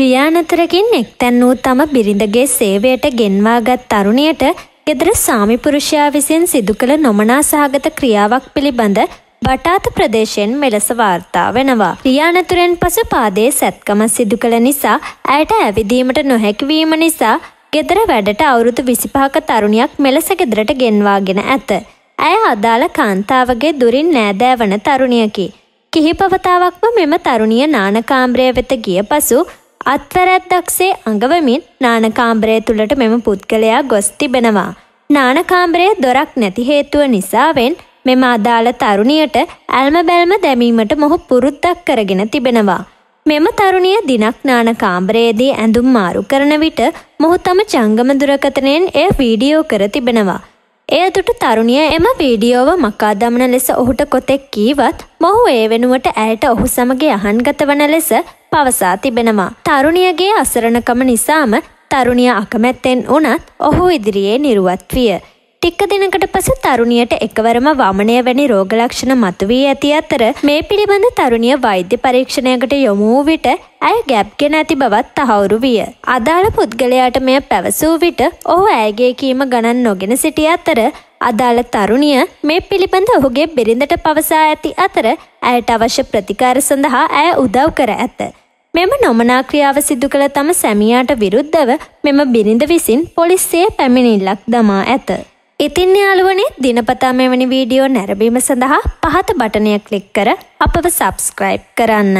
රියානතරකින් එක්තැන් වූ තම බිරිඳගේ සේවයට ගෙන්වාගත් තරුණියට ගෙදර සාමිපුරුෂයා විසින් සිදු කළ නොමනා සහගත ක්‍රියාවක් පිළිබඳ බටාත ප්‍රදේශයෙන් මෙලෙස වාර්තා වෙනවා. රියානතුරෙන් පසු පාදයේ සැත්කම සිදු කළ නිසා ඇයට ඇවිදීමට නොහැකිවීම නිසා ගෙදර වැඩට අවුරුදු විසිපහක තරුණියක් මෙලෙස ගෙදරට ගෙන්වාගෙන ඇත. ඇය අදාළ කාන්තාවගේ දුරින් නෑදෑ වන තරුණියකි. කිහිපවතාවක්ම මෙම තරුණිය නානකාම්‍රය වෙත ගිය පසු අත්වැරැද්දක්සේ අඟවමින් නානකාම්බරය තුළට මෙම පුද්ගලයා ගොස් තිබෙනවා. නානකාම්බරයේ දොරක් නැති හේතුව නිසාවෙන් මෙම අදාළ තරුණියට ඇල්ම බැල්ම දැමීමට මොහු පුරුද්දක් කරගෙන තිබෙනවා. මෙම තරුණිය දිනක් නාන කාම්බරයේදී ඇඳුම් මාරු කරන විට මොහු තම ජංගම දුරකථනයෙන් එය වීඩියෝ කර තිබෙනවා. එය දුටු තරුණිය එම වීඩියෝව මකා දමන ලෙස ඔහුට කොතෙක් කීවත් මොහු ඒ වෙනුවට ඇයට ඔහු සමග අහන්ගත වන ලෙස පවසා තිබෙනවා. තරුණියගේ අසරණකම නිසාම තරුණිය අකමැත්තෙන් වනත් ඔහු ඉදිරියේ නිරුවත් විය. ටික්ක දිනකට පසු තරුණියට එකවරම වමනය වැනි රෝගලක්ෂණ මතුවී ඇති අතර මේ පිළිබඳ තරුණිය වෛද්‍ය පරීක්ෂණයකට යොමු වූ විට ඇය ගැප්ගෙන ඇති බවත් තහවුරු විය. අදාළ පුද්ගලයාට මෙය පැවසූ විට ඔහු ඇයගේ කීම ගණන් නොගෙන සිටිය අතර අදාළ තරුණිය මේ පිළිබඳ ඔහුගේ බිරිඳට පවසා ඇති අතර ඇයට අවශ්‍ය ප්‍රතිකාර සඳහා ඇය උදව් කර ඇත. මෙම නොමනා ක්‍රියාව සිදු කළ තම සැමියාට විරුද්ධව මෙම බිරිඳ විසින් පොලිසියේ පැමිණිල්ලක් දමා ඇත. ඉතින් යාළුවනේ දිනපතා මෙවැනි වීඩියෝ නැරඹීම සඳහා පහත බටනය ක්ලික් කර අපව සබස්ක්‍රයිබ් කරන්න.